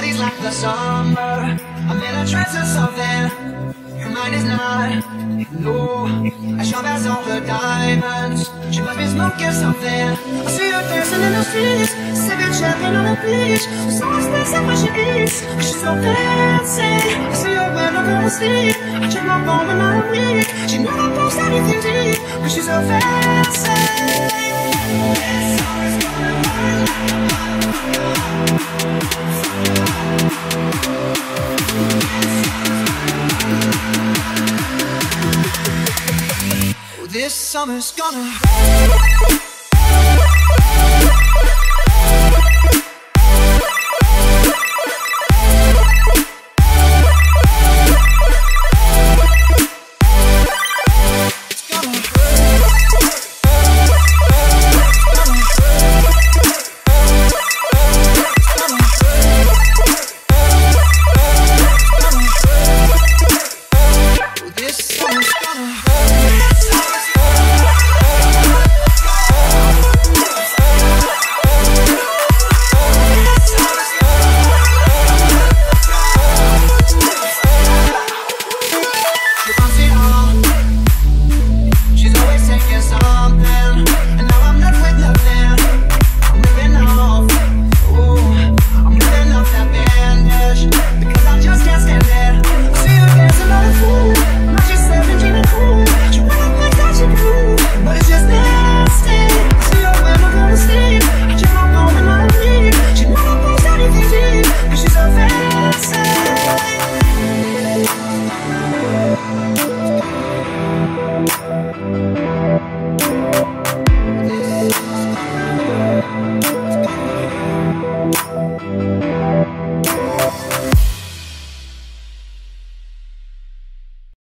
body's like the summer. I met a trying to something. Her mind is not. No, as sharp as all the diamonds. She must be smoking something. I see her dancing in the streets, sipping champagne on the beach. So expensive when she eats, she's so fancy. I see her when I go to sleep. I check my phone when I'm weak. She never posts anything deep, 'cause she's so fancy. This summer's gonna.